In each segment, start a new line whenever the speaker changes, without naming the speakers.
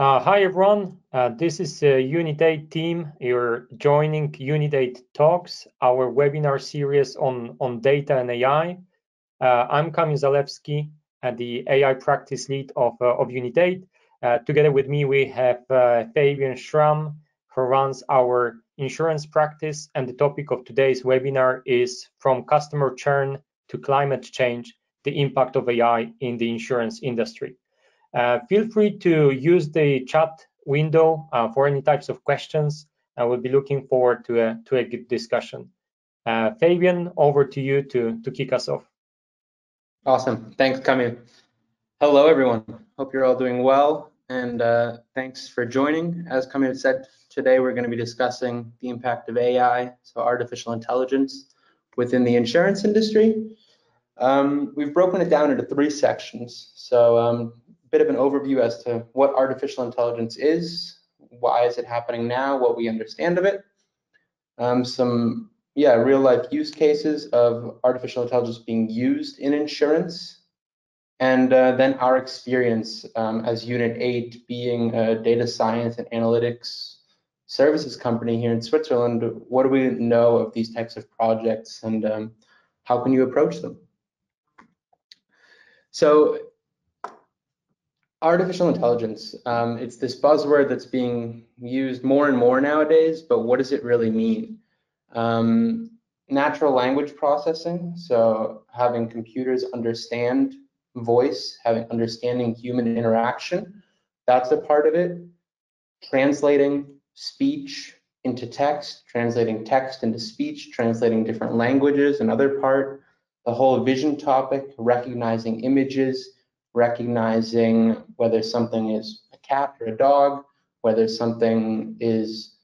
Uh, hi everyone, uh, this is uh, Unit 8 team. You're joining Unit 8 Talks, our webinar series on, on data and AI. Uh, I'm Kamil Zalewski, uh, the AI practice lead of, uh, of Unit 8. Uh, together with me, we have Fabian Schramm, who runs our insurance practice. And the topic of today's webinar is From Customer Churn to Climate Change, the Impact of AI in the Insurance Industry. Uh, feel free to use the chat window uh, for any types of questions. I will be looking forward to a, to a good discussion. Uh, Fabian, over to you to, to kick us off.
Awesome. Thanks, Kamil. Hello, everyone. Hope you're all doing well. And uh, thanks for joining. As Kamil said, today we're going to be discussing the impact of AI, so artificial intelligence, within the insurance industry. Um, we've broken it down into three sections. So um, bit of an overview as to what artificial intelligence is, why is it happening now, what we understand of it, um, some yeah real life use cases of artificial intelligence being used in insurance, and uh, then our experience um, as Unit 8 being a data science and analytics services company here in Switzerland. What do we know of these types of projects and um, how can you approach them? So artificial intelligence um, it's this buzzword that's being used more and more nowadays but what does it really mean? Um, natural language processing so having computers understand voice having understanding human interaction that's a part of it. Translating speech into text translating text into speech translating different languages another part. The whole vision topic recognizing images recognizing whether something is a cat or a dog, whether something is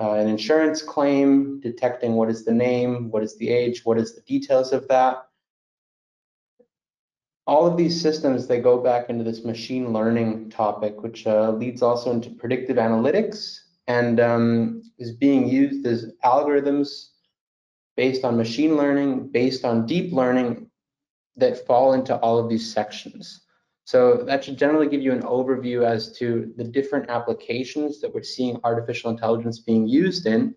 uh, an insurance claim, detecting what is the name, what is the age, what is the details of that. All of these systems, they go back into this machine learning topic, which uh, leads also into predictive analytics and um, is being used as algorithms based on machine learning, based on deep learning that fall into all of these sections. So that should generally give you an overview as to the different applications that we're seeing artificial intelligence being used in.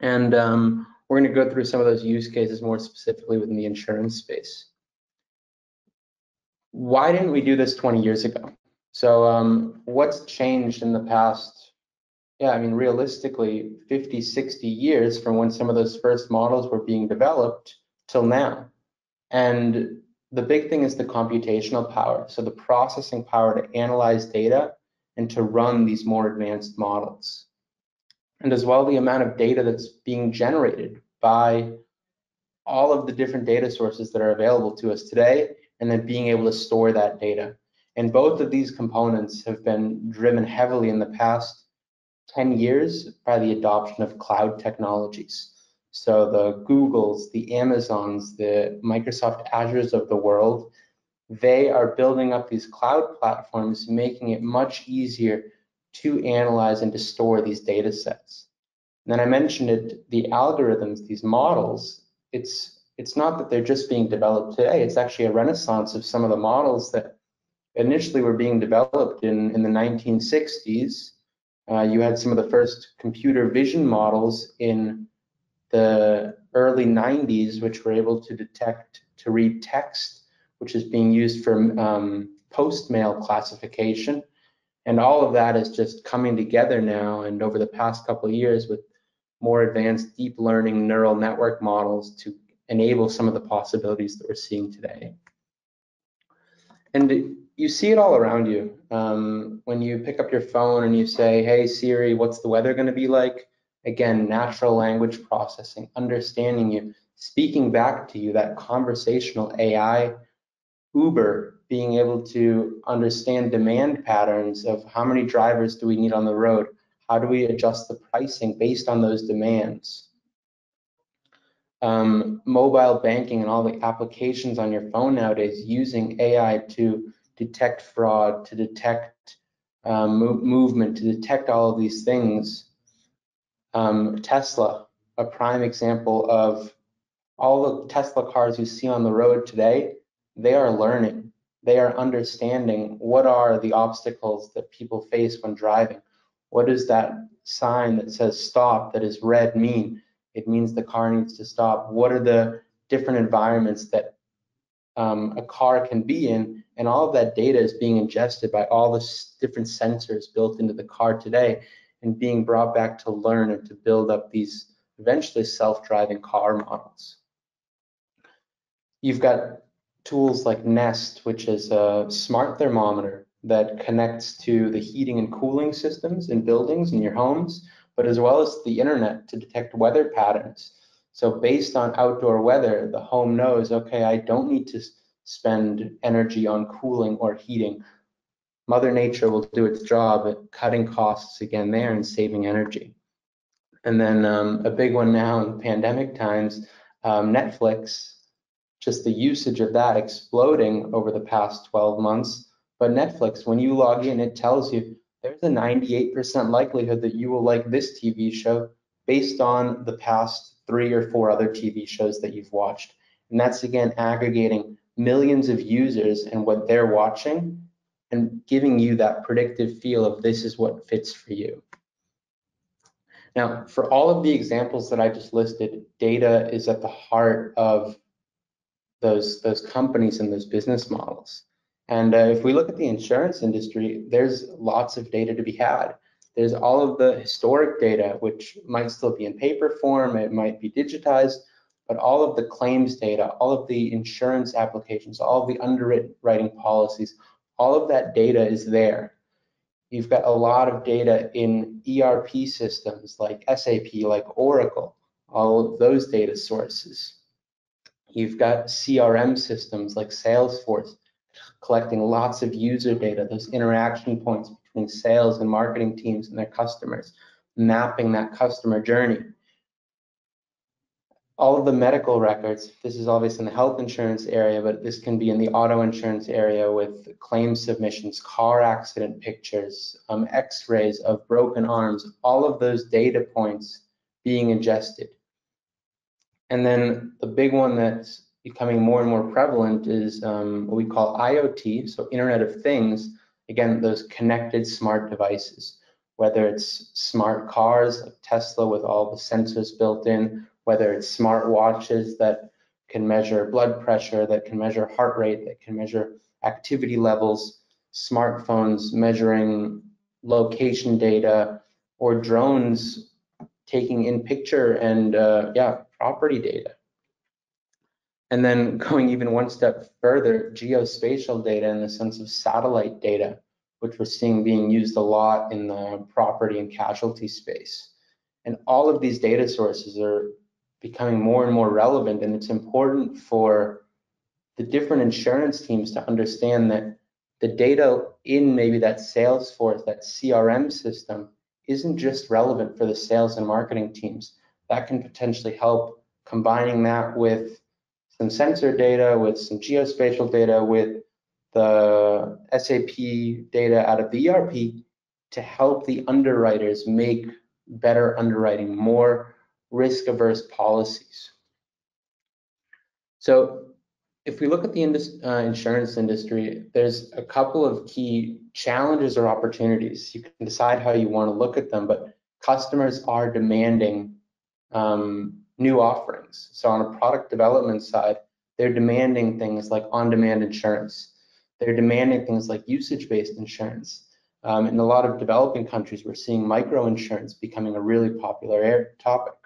And um, we're going to go through some of those use cases more specifically within the insurance space. Why didn't we do this 20 years ago? So um, what's changed in the past, yeah, I mean, realistically, 50, 60 years from when some of those first models were being developed till now. And the big thing is the computational power. So the processing power to analyze data and to run these more advanced models. And as well, the amount of data that's being generated by all of the different data sources that are available to us today, and then being able to store that data. And both of these components have been driven heavily in the past 10 years by the adoption of cloud technologies. So the Googles, the Amazons, the Microsoft Azures of the world, they are building up these cloud platforms, making it much easier to analyze and to store these data sets. And then I mentioned it, the algorithms, these models, it's it's not that they're just being developed today, it's actually a renaissance of some of the models that initially were being developed in, in the 1960s. Uh, you had some of the first computer vision models in the early 90s, which were able to detect, to read text, which is being used for um, post mail classification. And all of that is just coming together now. And over the past couple of years, with more advanced deep learning neural network models to enable some of the possibilities that we're seeing today. And you see it all around you. Um, when you pick up your phone and you say, hey, Siri, what's the weather going to be like? Again, natural language processing, understanding you, speaking back to you, that conversational AI, Uber being able to understand demand patterns of how many drivers do we need on the road? How do we adjust the pricing based on those demands? Um, mobile banking and all the applications on your phone nowadays using AI to detect fraud, to detect um, movement, to detect all of these things um, Tesla, a prime example of all the Tesla cars you see on the road today, they are learning. they are understanding what are the obstacles that people face when driving. What does that sign that says stop that is red mean? It means the car needs to stop. What are the different environments that um, a car can be in? And all of that data is being ingested by all the different sensors built into the car today and being brought back to learn and to build up these eventually self-driving car models. You've got tools like Nest, which is a smart thermometer that connects to the heating and cooling systems in buildings in your homes, but as well as the internet to detect weather patterns. So based on outdoor weather, the home knows, okay, I don't need to spend energy on cooling or heating. Mother Nature will do its job at cutting costs again there and saving energy. And then um, a big one now in pandemic times, um, Netflix just the usage of that exploding over the past 12 months. But Netflix, when you log in, it tells you there's a 98% likelihood that you will like this TV show based on the past three or four other TV shows that you've watched. And that's again aggregating millions of users and what they're watching and giving you that predictive feel of this is what fits for you. Now, for all of the examples that I just listed, data is at the heart of those those companies and those business models. And uh, if we look at the insurance industry, there's lots of data to be had. There's all of the historic data, which might still be in paper form, it might be digitized, but all of the claims data, all of the insurance applications, all of the underwriting policies, all of that data is there. You've got a lot of data in ERP systems like SAP, like Oracle, all of those data sources. You've got CRM systems like Salesforce collecting lots of user data, those interaction points between sales and marketing teams and their customers, mapping that customer journey. All of the medical records, this is obviously in the health insurance area, but this can be in the auto insurance area with claim submissions, car accident pictures, um, x-rays of broken arms, all of those data points being ingested. And then the big one that's becoming more and more prevalent is um, what we call IoT, so Internet of Things. Again, those connected smart devices, whether it's smart cars like Tesla with all the sensors built in, whether it's smart watches that can measure blood pressure, that can measure heart rate, that can measure activity levels, smartphones measuring location data, or drones taking in picture and uh, yeah, property data. And then going even one step further, geospatial data in the sense of satellite data, which we're seeing being used a lot in the property and casualty space. And all of these data sources are becoming more and more relevant, and it's important for the different insurance teams to understand that the data in maybe that Salesforce, that CRM system, isn't just relevant for the sales and marketing teams. That can potentially help combining that with some sensor data, with some geospatial data, with the SAP data out of the ERP to help the underwriters make better underwriting, more risk averse policies. So if we look at the indus uh, insurance industry, there's a couple of key challenges or opportunities. You can decide how you want to look at them, but customers are demanding um, new offerings. So on a product development side, they're demanding things like on-demand insurance. They're demanding things like usage-based insurance. Um, in a lot of developing countries, we're seeing micro-insurance becoming a really popular topic.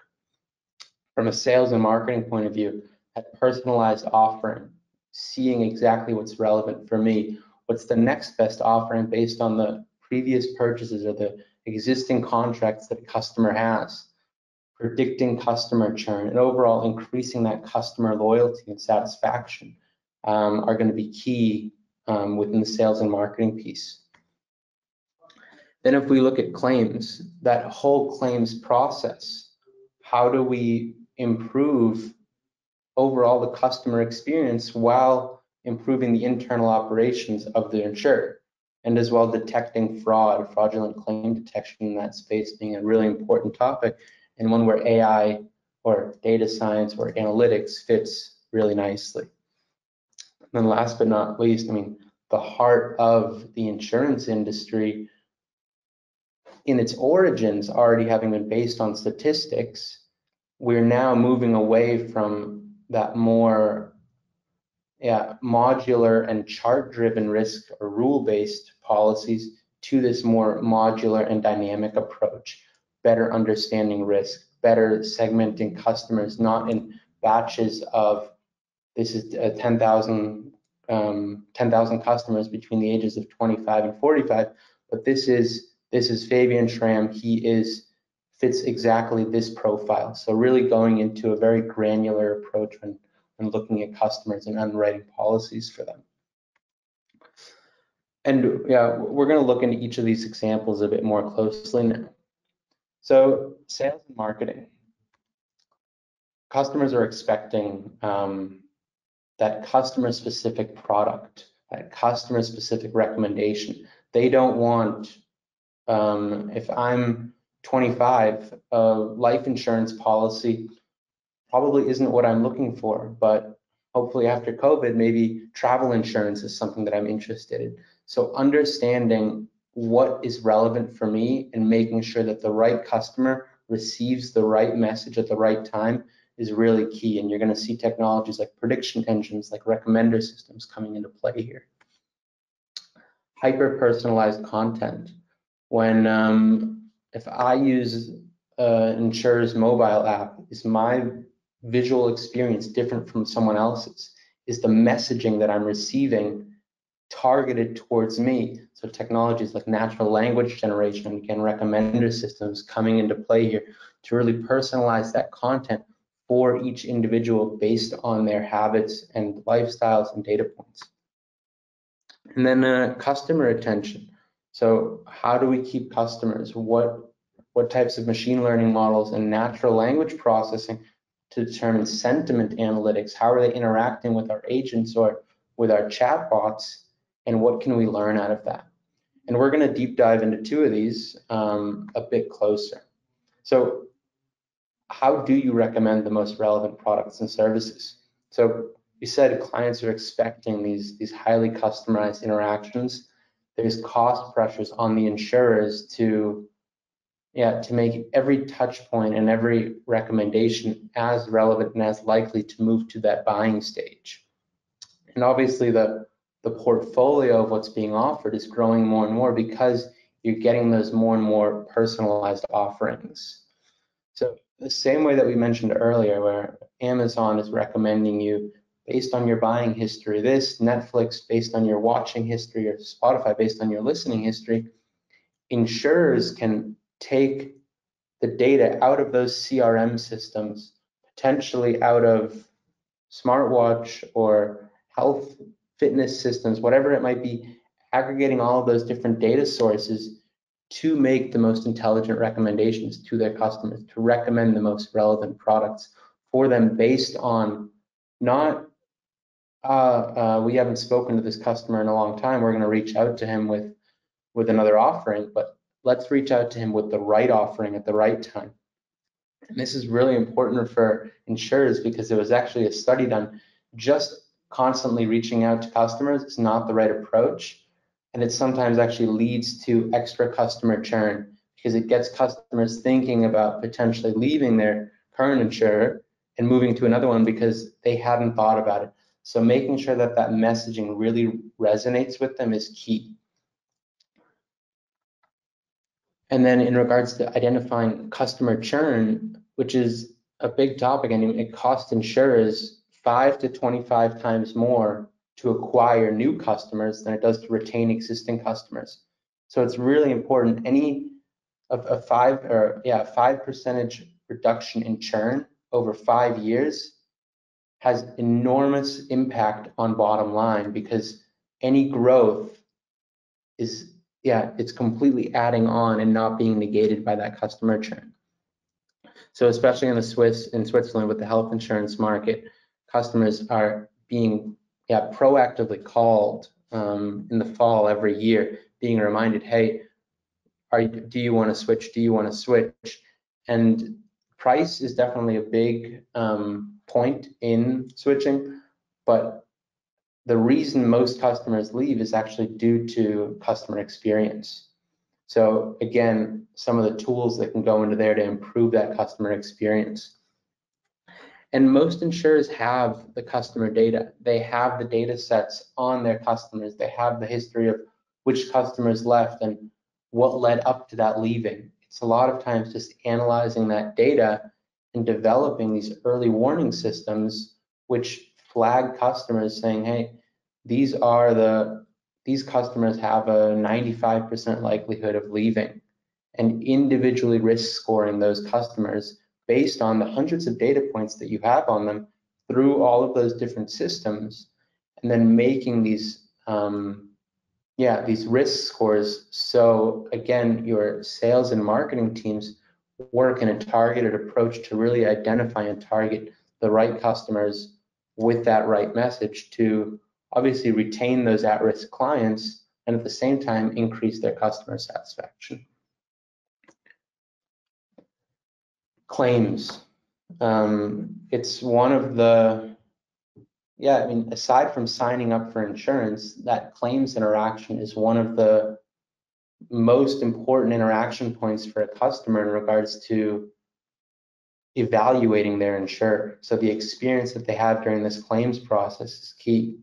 From a sales and marketing point of view, that personalized offering, seeing exactly what's relevant for me, what's the next best offering based on the previous purchases or the existing contracts that a customer has, predicting customer churn, and overall increasing that customer loyalty and satisfaction um, are going to be key um, within the sales and marketing piece. Then if we look at claims, that whole claims process, how do we improve overall the customer experience while improving the internal operations of the insured and as well detecting fraud, fraudulent claim detection in that space being a really important topic and one where AI or data science or analytics fits really nicely. And then last but not least, I mean, the heart of the insurance industry in its origins already having been based on statistics, we're now moving away from that more yeah, modular and chart-driven risk or rule-based policies to this more modular and dynamic approach, better understanding risk, better segmenting customers, not in batches of this is uh, 10,000 um, 10,000 customers between the ages of 25 and 45, but this is this is Fabian Schramm. He is fits exactly this profile. So really going into a very granular approach when when looking at customers and underwriting policies for them. And yeah, we're going to look into each of these examples a bit more closely now. So sales and marketing. Customers are expecting um, that customer specific product, that customer specific recommendation. They don't want, um, if I'm 25, a life insurance policy probably isn't what I'm looking for, but hopefully after COVID, maybe travel insurance is something that I'm interested in. So understanding what is relevant for me and making sure that the right customer receives the right message at the right time is really key. And you're going to see technologies like prediction engines, like recommender systems coming into play here. Hyper personalized content. When um, if I use uh, insurer's mobile app, is my visual experience different from someone else's? Is the messaging that I'm receiving targeted towards me? So technologies like natural language generation, again, recommender systems coming into play here to really personalize that content for each individual based on their habits and lifestyles and data points. And then uh, customer attention. So how do we keep customers? What what types of machine learning models and natural language processing to determine sentiment analytics? How are they interacting with our agents or with our chatbots? And what can we learn out of that? And we're going to deep dive into two of these um, a bit closer. So how do you recommend the most relevant products and services? So you said clients are expecting these, these highly customized interactions. There's cost pressures on the insurers to, yeah, to make every touch point and every recommendation as relevant and as likely to move to that buying stage. And obviously the, the portfolio of what's being offered is growing more and more because you're getting those more and more personalized offerings. So the same way that we mentioned earlier, where Amazon is recommending you based on your buying history, this, Netflix based on your watching history, or Spotify based on your listening history, insurers can take the data out of those CRM systems, potentially out of smartwatch or health fitness systems, whatever it might be, aggregating all of those different data sources to make the most intelligent recommendations to their customers, to recommend the most relevant products for them based on not, uh, uh, we haven't spoken to this customer in a long time, we're going to reach out to him with, with another offering, but let's reach out to him with the right offering at the right time. And this is really important for insurers because there was actually a study done just constantly reaching out to customers is not the right approach and it sometimes actually leads to extra customer churn because it gets customers thinking about potentially leaving their current insurer and moving to another one because they hadn't thought about it. So making sure that that messaging really resonates with them is key. And then in regards to identifying customer churn, which is a big topic, mean, it costs insurers five to 25 times more to acquire new customers than it does to retain existing customers. So it's really important. Any of a five or yeah five percentage reduction in churn over five years has enormous impact on bottom line because any growth is yeah it's completely adding on and not being negated by that customer churn. So especially in the Swiss in Switzerland with the health insurance market, customers are being yeah, proactively called um, in the fall every year, being reminded, hey, are do you want to switch? Do you want to switch? And price is definitely a big um, point in switching, but the reason most customers leave is actually due to customer experience. So again, some of the tools that can go into there to improve that customer experience. And most insurers have the customer data. They have the data sets on their customers. They have the history of which customers left and what led up to that leaving. It's a lot of times just analyzing that data and developing these early warning systems which flag customers saying, hey, these are the these customers have a 95% likelihood of leaving. And individually risk scoring those customers based on the hundreds of data points that you have on them through all of those different systems and then making these um, yeah these risk scores. So again your sales and marketing teams work in a targeted approach to really identify and target the right customers with that right message to obviously retain those at-risk clients and at the same time increase their customer satisfaction. Claims. Um, it's one of the, yeah, I mean, aside from signing up for insurance, that claims interaction is one of the most important interaction points for a customer in regards to evaluating their insurer. So the experience that they have during this claims process is key.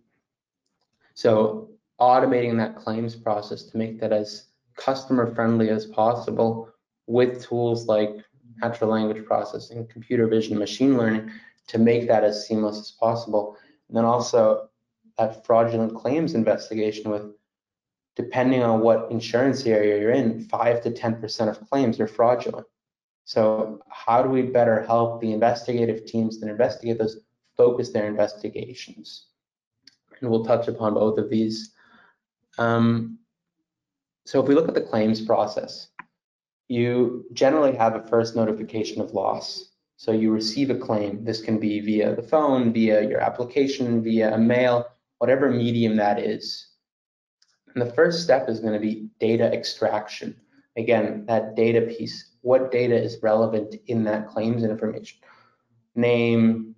So automating that claims process to make that as customer friendly as possible with tools like natural language processing, computer vision, machine learning to make that as seamless as possible. And then also that fraudulent claims investigation with depending on what insurance area you're in, 5 to 10% of claims are fraudulent. So how do we better help the investigative teams that investigate those focus their investigations? and we'll touch upon both of these. Um, so if we look at the claims process, you generally have a first notification of loss. So you receive a claim. This can be via the phone, via your application, via a mail, whatever medium that is. And the first step is going to be data extraction. Again, that data piece. What data is relevant in that claims information? Name,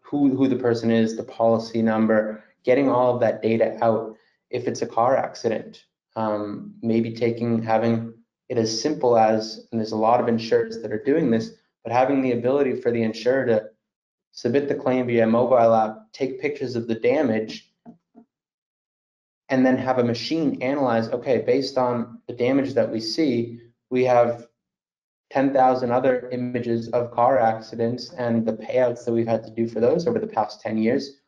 who, who the person is, the policy number, getting all of that data out. If it's a car accident, um, maybe taking having it as simple as, and there's a lot of insurers that are doing this, but having the ability for the insurer to submit the claim via mobile app, take pictures of the damage, and then have a machine analyze, okay, based on the damage that we see, we have 10,000 other images of car accidents and the payouts that we've had to do for those over the past 10 years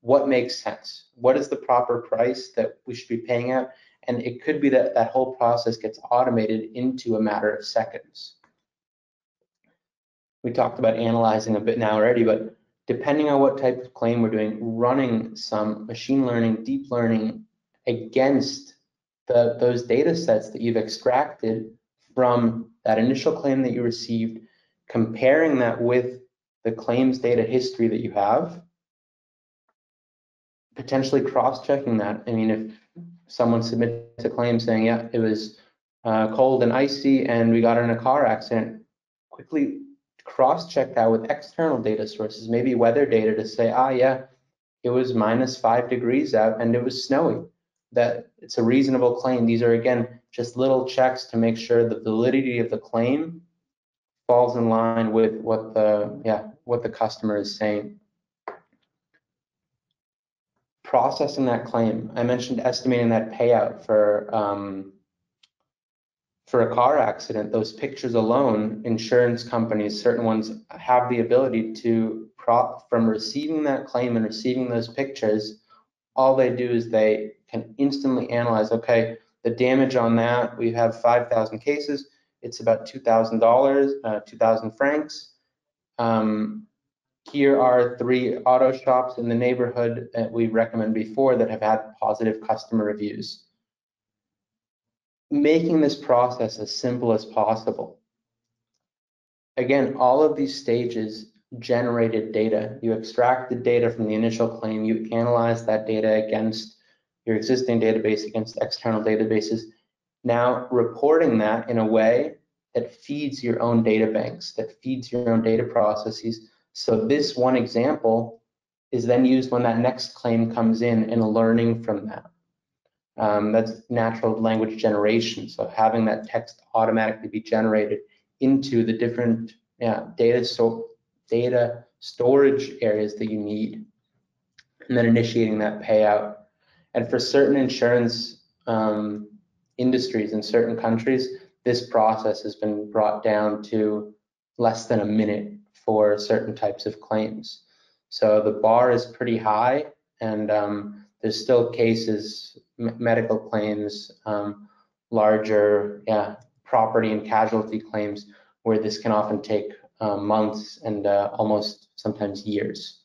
what makes sense? What is the proper price that we should be paying out? And it could be that that whole process gets automated into a matter of seconds. We talked about analyzing a bit now already, but depending on what type of claim we're doing, running some machine learning, deep learning against the, those data sets that you've extracted from that initial claim that you received, comparing that with the claims data history that you have, potentially cross-checking that. I mean, if someone submits a claim saying, yeah, it was uh, cold and icy and we got in a car accident, quickly cross-check that with external data sources, maybe weather data to say, ah, yeah, it was minus five degrees out and it was snowy. That it's a reasonable claim. These are again just little checks to make sure the validity of the claim falls in line with what the yeah what the customer is saying processing that claim. I mentioned estimating that payout for um, for a car accident. Those pictures alone, insurance companies, certain ones have the ability to prop from receiving that claim and receiving those pictures. All they do is they can instantly analyze. Okay, the damage on that we have 5,000 cases. It's about $2,000, uh, 2,000 francs. Um, here are three auto shops in the neighborhood that we recommend before that have had positive customer reviews. Making this process as simple as possible. Again, all of these stages generated data. You extract the data from the initial claim, you analyze that data against your existing database, against external databases. Now reporting that in a way that feeds your own data banks, that feeds your own data processes, so this one example is then used when that next claim comes in and learning from that. Um, that's natural language generation. So having that text automatically be generated into the different yeah, data so data storage areas that you need, and then initiating that payout. And for certain insurance um, industries in certain countries, this process has been brought down to less than a minute for certain types of claims. So the bar is pretty high, and um, there's still cases, medical claims, um, larger yeah, property and casualty claims, where this can often take uh, months and uh, almost sometimes years.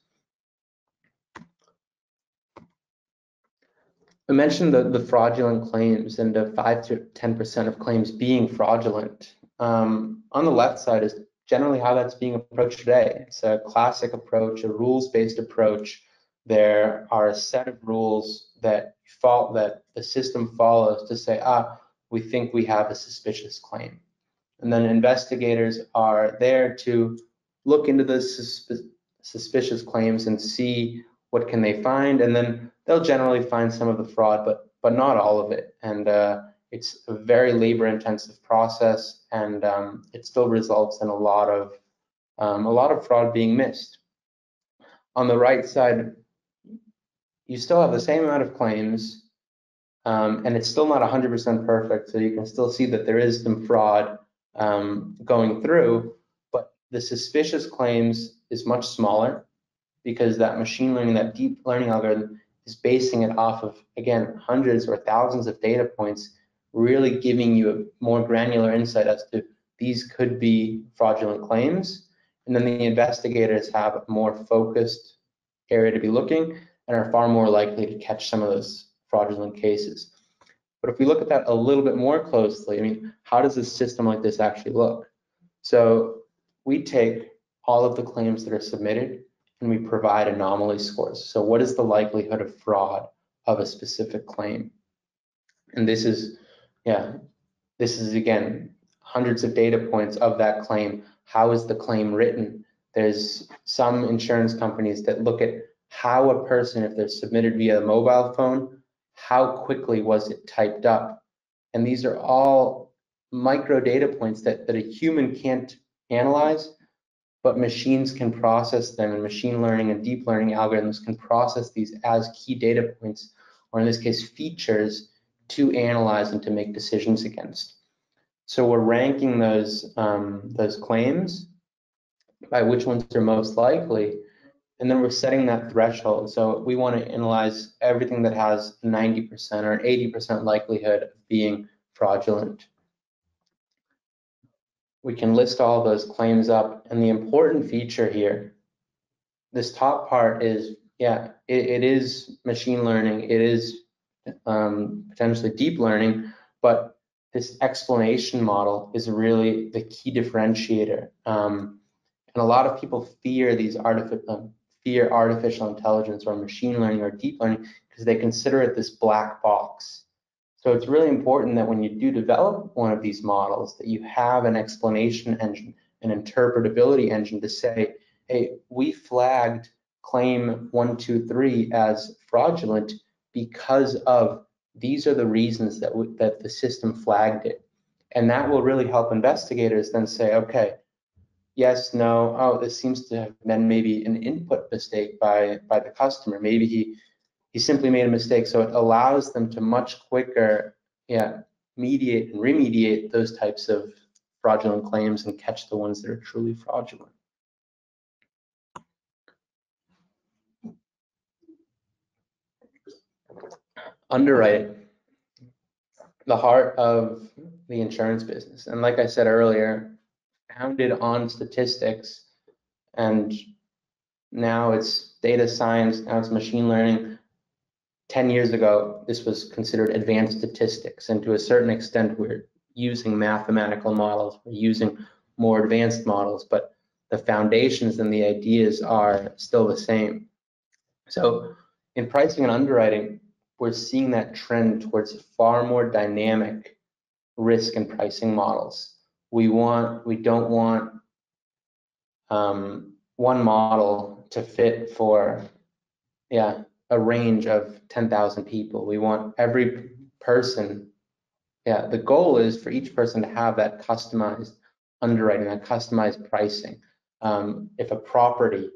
I mentioned the, the fraudulent claims and the 5 to 10% of claims being fraudulent. Um, on the left side is generally how that's being approached today. It's a classic approach, a rules-based approach. There are a set of rules that fall, that the system follows to say, ah, we think we have a suspicious claim. And then investigators are there to look into the susp suspicious claims and see what can they find, and then they'll generally find some of the fraud, but but not all of it. And uh, it's a very labor-intensive process, and um, it still results in a lot of um, a lot of fraud being missed. On the right side, you still have the same amount of claims, um, and it's still not 100% perfect. So you can still see that there is some fraud um, going through, but the suspicious claims is much smaller because that machine learning, that deep learning algorithm is basing it off of, again, hundreds or thousands of data points, really giving you a more granular insight as to these could be fraudulent claims. And then the investigators have a more focused area to be looking and are far more likely to catch some of those fraudulent cases. But if we look at that a little bit more closely, I mean, how does a system like this actually look? So we take all of the claims that are submitted and we provide anomaly scores. So what is the likelihood of fraud of a specific claim? And this is, yeah, this is again, hundreds of data points of that claim. How is the claim written? There's some insurance companies that look at how a person, if they're submitted via a mobile phone, how quickly was it typed up? And these are all micro data points that, that a human can't analyze but machines can process them and machine learning and deep learning algorithms can process these as key data points, or in this case, features to analyze and to make decisions against. So we're ranking those, um, those claims by which ones are most likely, and then we're setting that threshold. So we want to analyze everything that has 90% or 80% likelihood of being fraudulent we can list all those claims up. And the important feature here, this top part is, yeah, it, it is machine learning. It is um, potentially deep learning, but this explanation model is really the key differentiator. Um, and a lot of people fear these artificial, um, fear artificial intelligence or machine learning or deep learning because they consider it this black box. So it's really important that when you do develop one of these models, that you have an explanation engine, an interpretability engine to say, hey, we flagged claim 123 as fraudulent because of these are the reasons that, that the system flagged it. And that will really help investigators then say, okay, yes, no, oh, this seems to have been maybe an input mistake by, by the customer. Maybe he he simply made a mistake. So it allows them to much quicker, yeah, mediate and remediate those types of fraudulent claims and catch the ones that are truly fraudulent. Underwriting, the heart of the insurance business. And like I said earlier, founded on statistics and now it's data science, now it's machine learning 10 years ago, this was considered advanced statistics, and to a certain extent, we're using mathematical models, we're using more advanced models, but the foundations and the ideas are still the same. So in pricing and underwriting, we're seeing that trend towards far more dynamic risk and pricing models. We want, we don't want um, one model to fit for yeah, a range of 10,000 people. We want every person, yeah, the goal is for each person to have that customized underwriting, that customized pricing. Um, if a property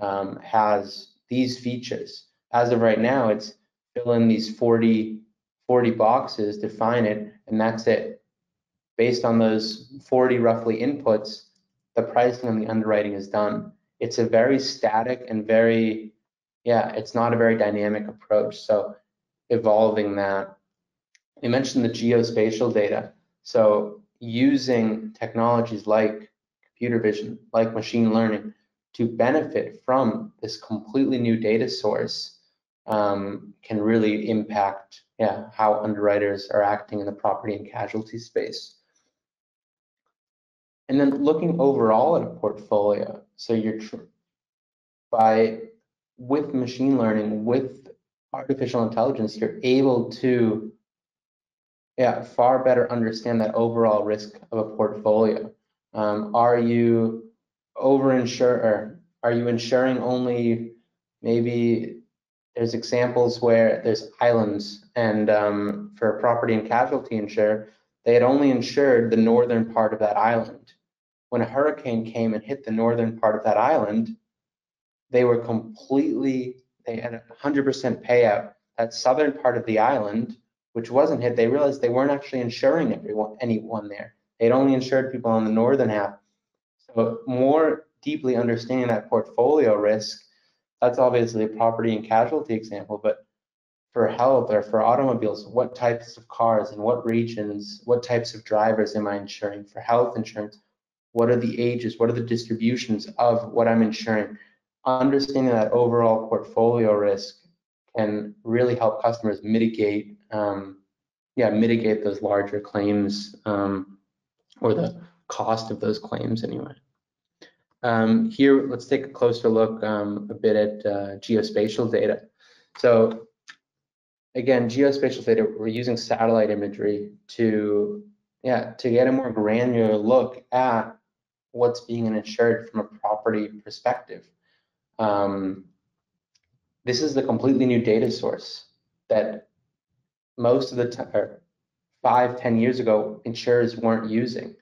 um, has these features, as of right now, it's fill in these 40, 40 boxes, define it, and that's it. Based on those 40 roughly inputs, the pricing and the underwriting is done. It's a very static and very, yeah, it's not a very dynamic approach. So evolving that. You mentioned the geospatial data. So using technologies like computer vision, like machine learning, to benefit from this completely new data source um, can really impact yeah, how underwriters are acting in the property and casualty space. And then looking overall at a portfolio, so you're by with machine learning, with artificial intelligence, you're able to yeah, far better understand that overall risk of a portfolio. Um, are you over insure are you insuring only maybe there's examples where there's islands and um, for a property and casualty insurer, they had only insured the northern part of that island. When a hurricane came and hit the northern part of that island, they were completely, they had a 100% payout. That southern part of the island, which wasn't hit, they realized they weren't actually insuring everyone, anyone there. They'd only insured people on the northern half. So more deeply understanding that portfolio risk, that's obviously a property and casualty example, but for health or for automobiles, what types of cars and what regions, what types of drivers am I insuring? For health insurance, what are the ages? What are the distributions of what I'm insuring? Understanding that overall portfolio risk can really help customers mitigate, um, yeah, mitigate those larger claims um, or the cost of those claims anyway. Um, here, let's take a closer look um, a bit at uh, geospatial data. So again, geospatial data, we're using satellite imagery to, yeah, to get a more granular look at what's being insured from a property perspective. Um, this is the completely new data source that most of the time, five, ten years ago, insurers weren't using.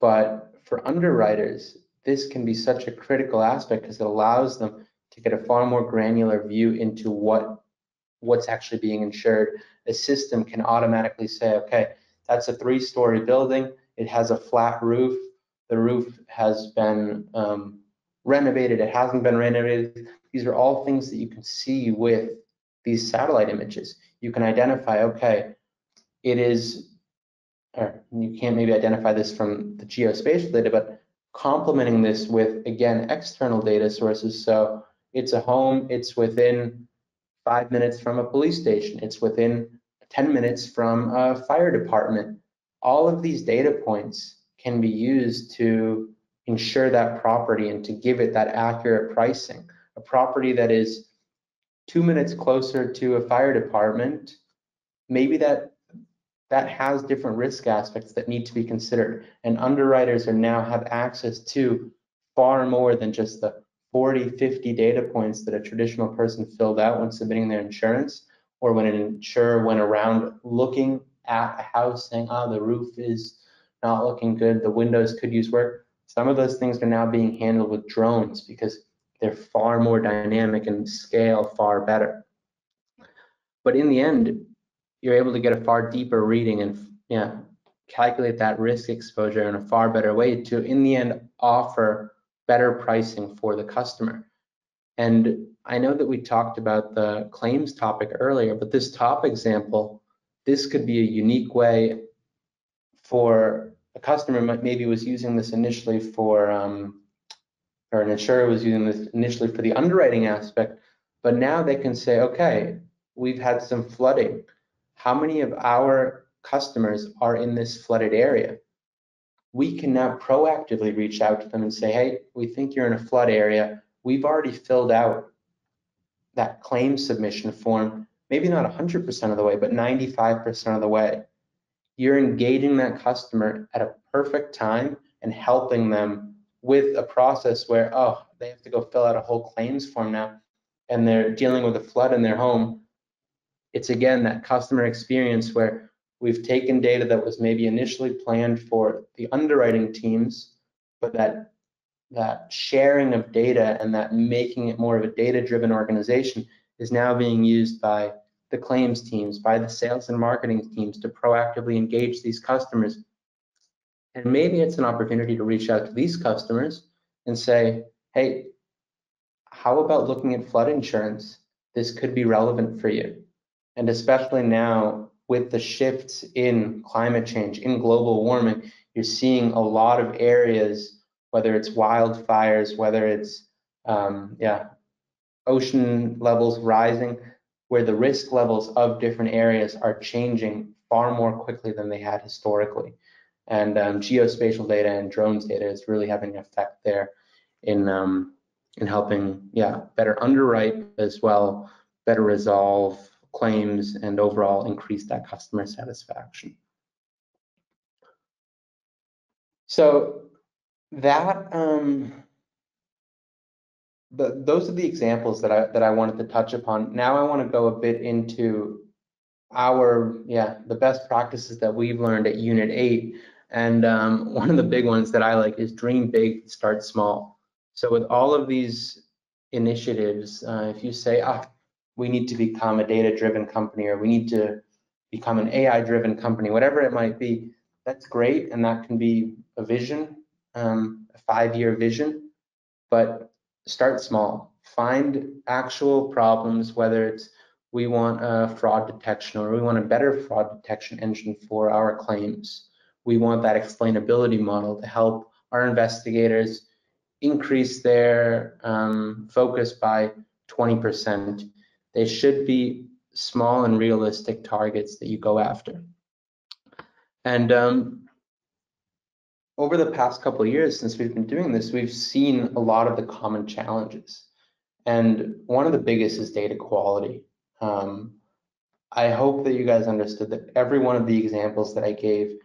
But for underwriters, this can be such a critical aspect because it allows them to get a far more granular view into what what's actually being insured. A system can automatically say, okay, that's a three-story building. It has a flat roof the roof has been um, renovated, it hasn't been renovated. These are all things that you can see with these satellite images. You can identify, okay, it is, or you can't maybe identify this from the geospatial data, but complementing this with, again, external data sources. So it's a home, it's within five minutes from a police station, it's within 10 minutes from a fire department. All of these data points can be used to insure that property and to give it that accurate pricing. A property that is two minutes closer to a fire department, maybe that that has different risk aspects that need to be considered. And underwriters are now have access to far more than just the 40, 50 data points that a traditional person filled out when submitting their insurance, or when an insurer went around looking at a house saying, oh, the roof is not looking good, the windows could use work. Some of those things are now being handled with drones because they're far more dynamic and scale far better. But in the end, you're able to get a far deeper reading and yeah, calculate that risk exposure in a far better way to, in the end, offer better pricing for the customer. And I know that we talked about the claims topic earlier, but this top example, this could be a unique way for a customer maybe was using this initially for, um, or an insurer was using this initially for the underwriting aspect, but now they can say, okay, we've had some flooding. How many of our customers are in this flooded area? We can now proactively reach out to them and say, hey, we think you're in a flood area. We've already filled out that claim submission form, maybe not 100% of the way, but 95% of the way you're engaging that customer at a perfect time and helping them with a process where, oh, they have to go fill out a whole claims form now. and they're dealing with a flood in their home, it's again that customer experience where we've taken data that was maybe initially planned for the underwriting teams, but that that sharing of data and that making it more of a data-driven organization is now being used by the claims teams, by the sales and marketing teams to proactively engage these customers. And maybe it's an opportunity to reach out to these customers and say, hey, how about looking at flood insurance? This could be relevant for you. And especially now with the shifts in climate change, in global warming, you're seeing a lot of areas, whether it's wildfires, whether it's um, yeah, ocean levels rising, where the risk levels of different areas are changing far more quickly than they had historically. And um, geospatial data and drones data is really having an effect there in um, in helping, yeah, better underwrite as well, better resolve claims, and overall increase that customer satisfaction. So that um, the, those are the examples that I that I wanted to touch upon. Now I want to go a bit into our yeah the best practices that we've learned at Unit Eight, and um, one of the big ones that I like is dream big, start small. So with all of these initiatives, uh, if you say ah we need to become a data-driven company or we need to become an AI-driven company, whatever it might be, that's great and that can be a vision, um, a five-year vision, but start small. Find actual problems, whether it's we want a fraud detection or we want a better fraud detection engine for our claims. We want that explainability model to help our investigators increase their um, focus by 20%. They should be small and realistic targets that you go after. And um, over the past couple of years since we've been doing this, we've seen a lot of the common challenges. And one of the biggest is data quality. Um, I hope that you guys understood that every one of the examples that I gave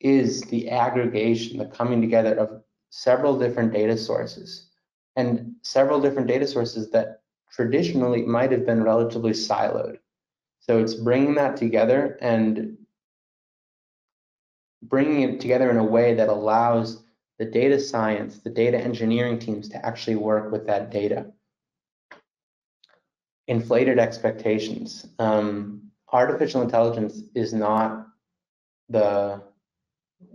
is the aggregation, the coming together of several different data sources and several different data sources that traditionally might have been relatively siloed. So it's bringing that together and bringing it together in a way that allows the data science, the data engineering teams to actually work with that data. Inflated expectations. Um, artificial intelligence is not the,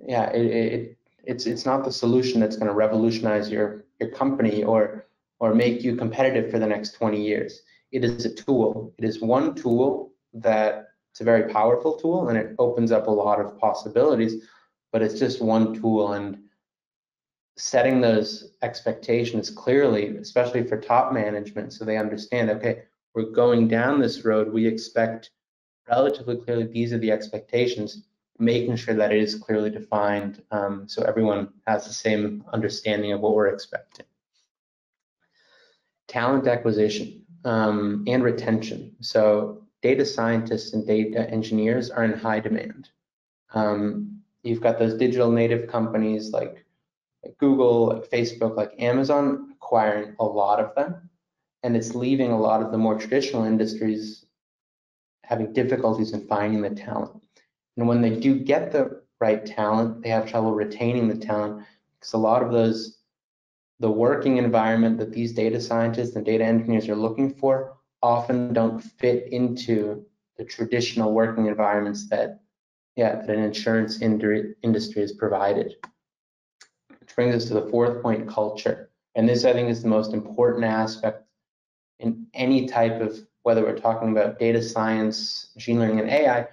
yeah, it, it, it's it's not the solution that's going to revolutionize your your company or or make you competitive for the next 20 years. It is a tool. It is one tool that it's a very powerful tool and it opens up a lot of possibilities, but it's just one tool and setting those expectations clearly, especially for top management, so they understand, okay, we're going down this road, we expect relatively clearly these are the expectations, making sure that it is clearly defined um, so everyone has the same understanding of what we're expecting. Talent acquisition um, and retention. So data scientists and data engineers are in high demand. Um, you've got those digital native companies like, Google, like Facebook, like Amazon acquiring a lot of them, and it's leaving a lot of the more traditional industries having difficulties in finding the talent. And when they do get the right talent, they have trouble retaining the talent because a lot of those, the working environment that these data scientists and data engineers are looking for often don't fit into the traditional working environments that, yeah, that an insurance industry is provided. Which brings us to the fourth point, culture. And this, I think, is the most important aspect in any type of, whether we're talking about data science, machine learning, and AI,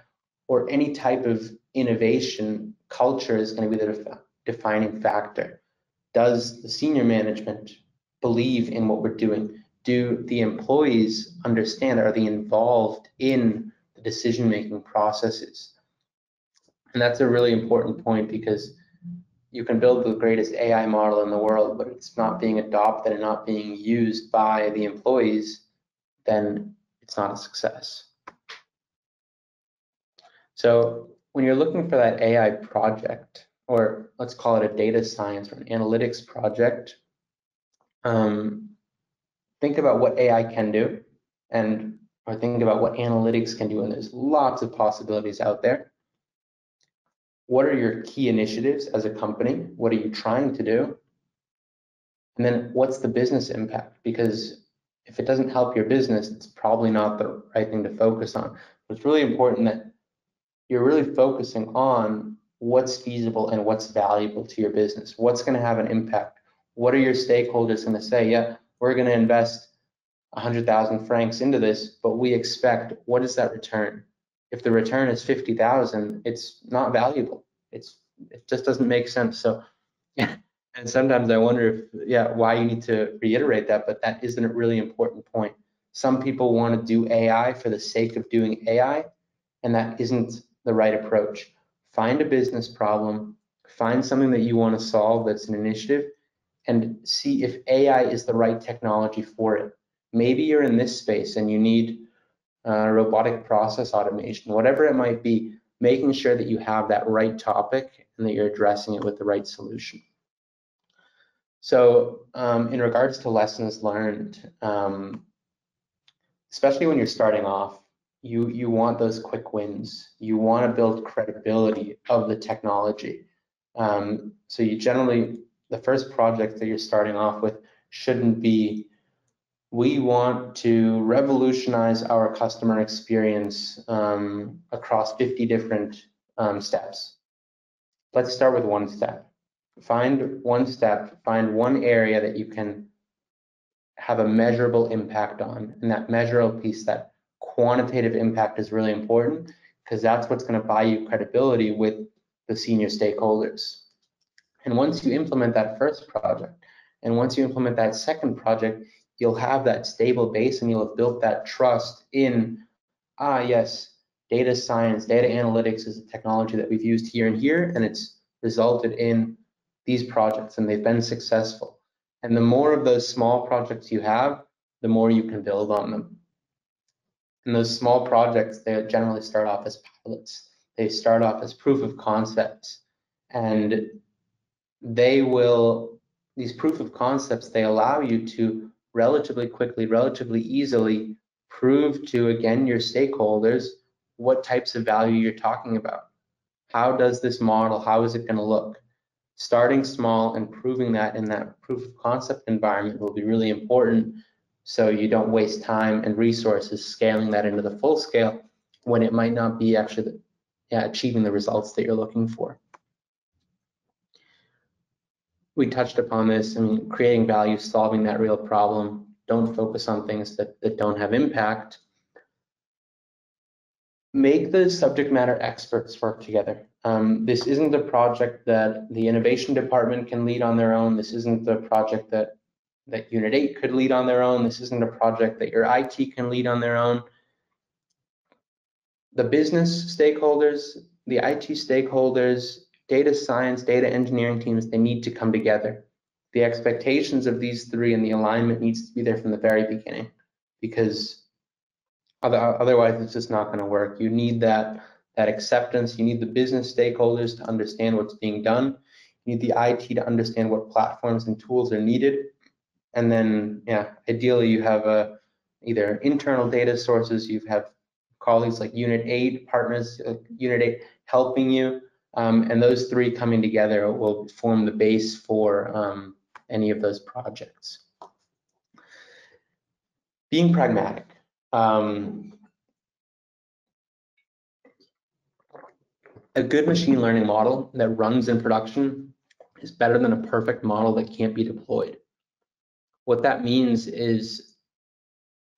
or any type of innovation, culture is going to be the defining factor. Does the senior management believe in what we're doing? Do the employees understand? Are they involved in the decision making processes? And that's a really important point because you can build the greatest AI model in the world, but it's not being adopted and not being used by the employees, then it's not a success. So when you're looking for that AI project, or let's call it a data science or an analytics project, um, think about what AI can do and or think about what analytics can do. And there's lots of possibilities out there. What are your key initiatives as a company? What are you trying to do? And then what's the business impact? Because if it doesn't help your business, it's probably not the right thing to focus on. But it's really important that you're really focusing on what's feasible and what's valuable to your business. What's going to have an impact? What are your stakeholders going to say? Yeah, we're going to invest 100,000 francs into this, but we expect what is that return? If the return is 50,000, it's not valuable. It's it just doesn't make sense. So, and sometimes I wonder if yeah, why you need to reiterate that, but that isn't a really important point. Some people want to do AI for the sake of doing AI, and that isn't the right approach. Find a business problem, find something that you want to solve that's an initiative, and see if AI is the right technology for it. Maybe you're in this space and you need uh, robotic process automation, whatever it might be, making sure that you have that right topic and that you're addressing it with the right solution. So um, in regards to lessons learned, um, especially when you're starting off, you, you want those quick wins. You want to build credibility of the technology. Um, so you generally, the first project that you're starting off with shouldn't be we want to revolutionize our customer experience um, across 50 different um, steps. Let's start with one step. Find one step, find one area that you can have a measurable impact on. And that measurable piece, that quantitative impact is really important because that's what's going to buy you credibility with the senior stakeholders. And once you implement that first project, and once you implement that second project, you'll have that stable base and you'll have built that trust in, ah, yes, data science, data analytics is a technology that we've used here and here, and it's resulted in these projects and they've been successful. And the more of those small projects you have, the more you can build on them. And those small projects, they generally start off as pilots. They start off as proof of concepts. And they will, these proof of concepts, they allow you to relatively quickly, relatively easily prove to, again, your stakeholders what types of value you're talking about. How does this model, how is it going to look? Starting small and proving that in that proof of concept environment will be really important so you don't waste time and resources scaling that into the full scale when it might not be actually the, yeah, achieving the results that you're looking for we touched upon this. I mean, creating value, solving that real problem. Don't focus on things that, that don't have impact. Make the subject matter experts work together. Um, this isn't a project that the innovation department can lead on their own. This isn't the project that that Unit 8 could lead on their own. This isn't a project that your IT can lead on their own. The business stakeholders, the IT stakeholders, data science, data engineering teams, they need to come together. The expectations of these three and the alignment needs to be there from the very beginning because otherwise it's just not going to work. You need that that acceptance. You need the business stakeholders to understand what's being done. You need the IT to understand what platforms and tools are needed. And then, yeah, ideally you have a, either internal data sources, you have colleagues like Unit 8, partners, uh, Unit 8 helping you, um, and those three coming together will form the base for um, any of those projects. Being pragmatic. Um, a good machine learning model that runs in production is better than a perfect model that can't be deployed. What that means is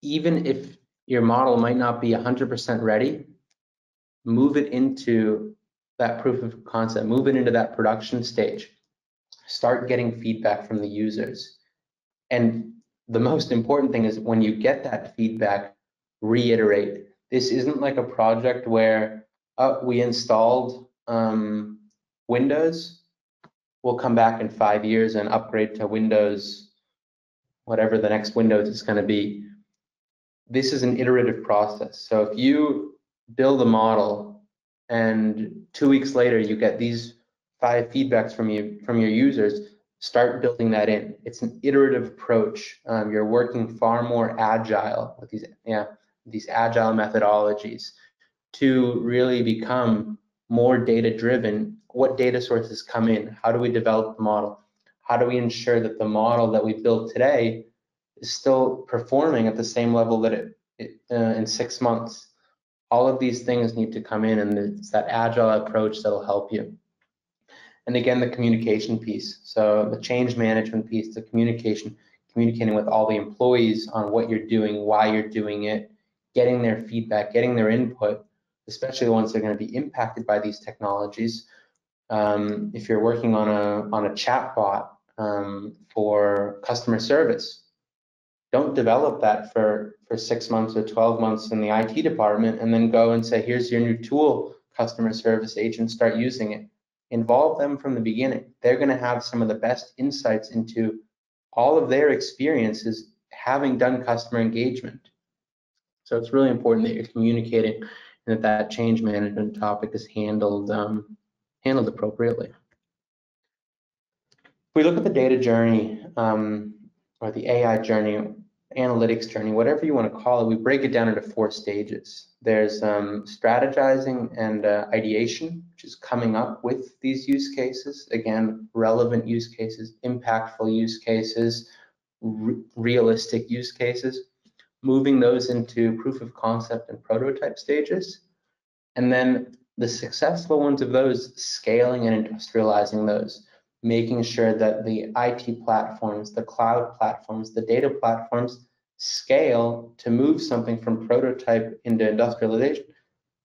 even if your model might not be 100% ready, move it into that proof of concept, move it into that production stage, start getting feedback from the users. And the most important thing is when you get that feedback, reiterate. This isn't like a project where oh, we installed um, Windows, we'll come back in five years and upgrade to Windows, whatever the next Windows is going to be. This is an iterative process. So if you build a model and two weeks later you get these five feedbacks from you from your users start building that in. It's an iterative approach. Um, you're working far more agile with these, yeah, these agile methodologies to really become more data driven. What data sources come in? How do we develop the model? How do we ensure that the model that we built today is still performing at the same level that it, it uh, in six months? All of these things need to come in, and it's that agile approach that'll help you. And again, the communication piece. So the change management piece, the communication, communicating with all the employees on what you're doing, why you're doing it, getting their feedback, getting their input, especially the ones that are going to be impacted by these technologies. Um, if you're working on a on a chat bot um, for customer service, don't develop that for for six months or 12 months in the IT department and then go and say, here's your new tool, customer service agent, start using it involve them from the beginning. They're going to have some of the best insights into all of their experiences having done customer engagement. So it's really important that you're communicating and that that change management topic is handled um, handled appropriately. If we look at the data journey um, or the AI journey, analytics journey, whatever you want to call it, we break it down into four stages. There's um, strategizing and uh, ideation, which is coming up with these use cases. Again, relevant use cases, impactful use cases, re realistic use cases, moving those into proof of concept and prototype stages. And then the successful ones of those, scaling and industrializing those making sure that the IT platforms, the cloud platforms, the data platforms scale to move something from prototype into industrialization.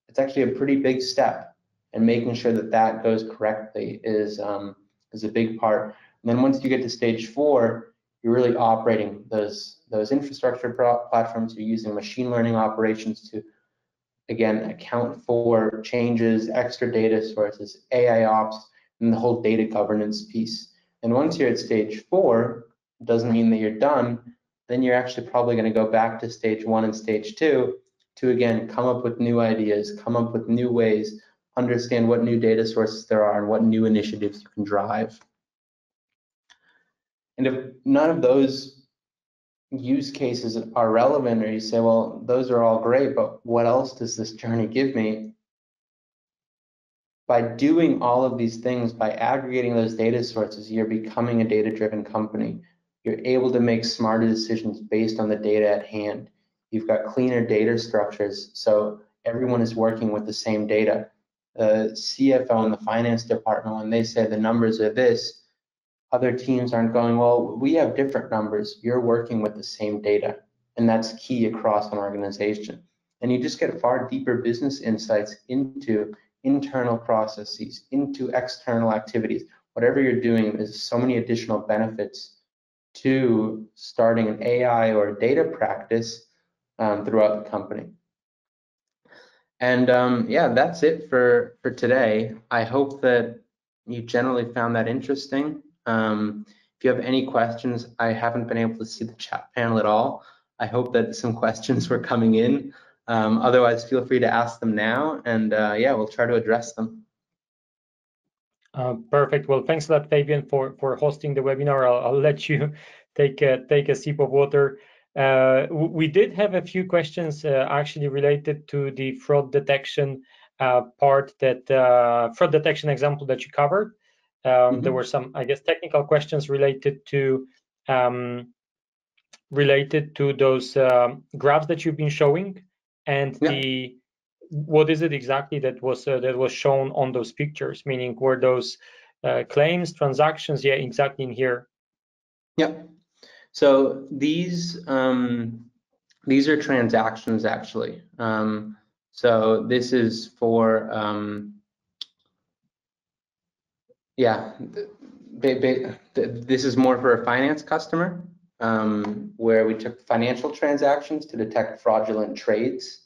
It's actually a pretty big step, and making sure that that goes correctly is um, is a big part. And then once you get to stage four, you're really operating those those infrastructure platforms. You're using machine learning operations to again account for changes, extra data sources, AI ops and the whole data governance piece. And once you're at stage four, doesn't mean that you're done. Then you're actually probably going to go back to stage one and stage two to again come up with new ideas, come up with new ways, understand what new data sources there are and what new initiatives you can drive. And if none of those use cases are relevant, or you say, well, those are all great, but what else does this journey give me? By doing all of these things, by aggregating those data sources, you're becoming a data driven company. You're able to make smarter decisions based on the data at hand. You've got cleaner data structures, so everyone is working with the same data. The CFO and the finance department, when they say the numbers are this, other teams aren't going, well, we have different numbers. You're working with the same data, and that's key across an organization. And you just get far deeper business insights into internal processes into external activities. Whatever you're doing, there's so many additional benefits to starting an AI or data practice um, throughout the company. And um, yeah, that's it for, for today. I hope that you generally found that interesting. Um, if you have any questions, I haven't been able to see the chat panel at all. I hope that some questions were coming in. Um, otherwise, feel free to ask them now, and uh, yeah, we'll try to address them.
Uh, perfect. Well, thanks a lot, Fabian, for for hosting the webinar. I'll, I'll let you take a, take a sip of water. Uh, we did have a few questions uh, actually related to the fraud detection uh, part that uh, fraud detection example that you covered. Um, mm -hmm. There were some, I guess, technical questions related to um, related to those um, graphs that you've been showing and yeah. the what is it exactly that was uh, that was shown on those pictures? Meaning were those uh, claims transactions? Yeah exactly in here.
Yeah. So these um, these are transactions actually. Um, so this is for um, yeah this is more for a finance customer um, where we took financial transactions to detect fraudulent trades.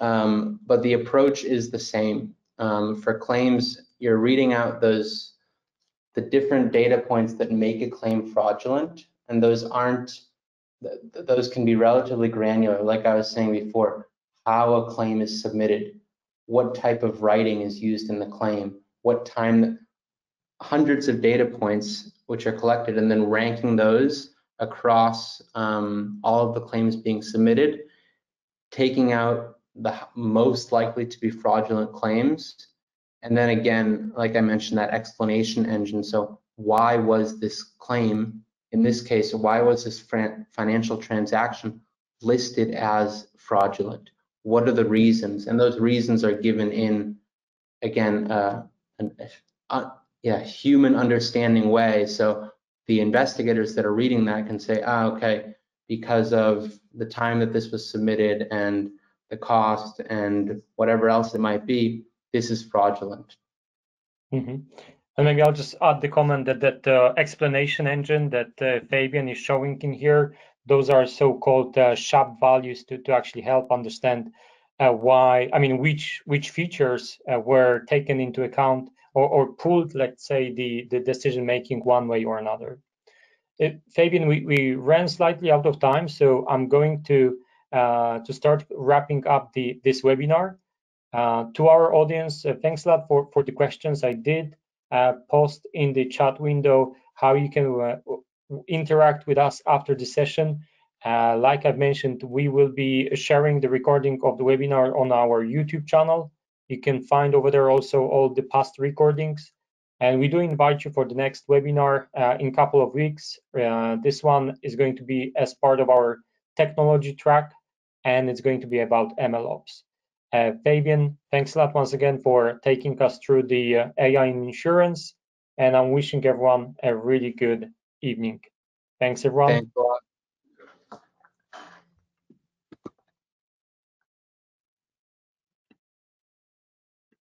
Um, but the approach is the same. Um, for claims, you're reading out those the different data points that make a claim fraudulent, and those aren't those can be relatively granular. Like I was saying before, how a claim is submitted, what type of writing is used in the claim, what time, hundreds of data points which are collected and then ranking those across um, all of the claims being submitted, taking out the most likely to be fraudulent claims. And then again, like I mentioned, that explanation engine. So why was this claim, in this case, why was this financial transaction listed as fraudulent? What are the reasons? And those reasons are given in, again, uh, an, uh, yeah, human understanding way. So the investigators that are reading that can say, ah, okay, because of the time that this was submitted and the cost and whatever else it might be, this is fraudulent.
Mm-hmm. And maybe I'll just add the comment that that uh, explanation engine that uh, Fabian is showing in here, those are so-called uh, SHAP values to, to actually help understand uh, why, I mean, which which features uh, were taken into account or, or pulled, let's say, the, the decision making one way or another. It, uh, Fabian, we, we ran slightly out of time, so I'm going to to start wrapping up the this webinar. to our audience, thanks a lot for, for the questions I did uh, post in the chat window how you can uh, interact with us after the session. Uh, like I've mentioned, we will be sharing the recording of the webinar on our YouTube channel. You can find over there also all the past recordings. And we do invite you for the next webinar uh, in a couple of weeks. Uh, this one is going to be as part of our technology track, and it's going to be about MLOps. Uh, Fabian, thanks a lot once again for taking us through the uh, AI in insurance, and I'm wishing everyone a really good evening. Thanks, everyone.
Thanks.